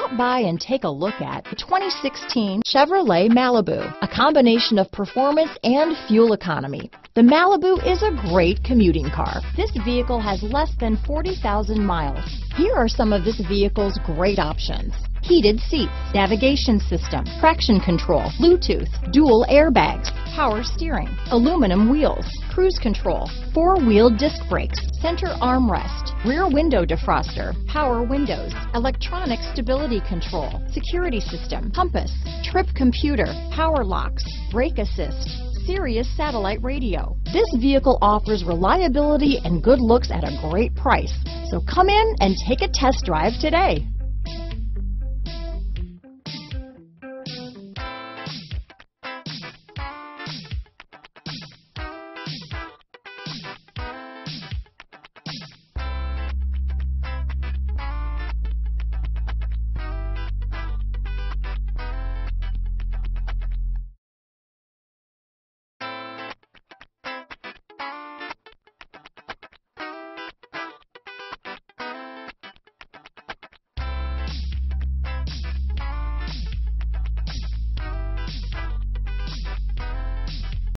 Stop by and take a look at the 2016 Chevrolet Malibu, a combination of performance and fuel economy. The Malibu is a great commuting car. This vehicle has less than 40,000 miles. Here are some of this vehicle's great options. Heated seats, navigation system, traction control, Bluetooth, dual airbags, power steering, aluminum wheels, cruise control, four-wheel disc brakes, center armrest, rear window defroster, power windows, electronic stability control, security system, compass, trip computer, power locks, brake assist, Sirius satellite radio. This vehicle offers reliability and good looks at a great price. So come in and take a test drive today.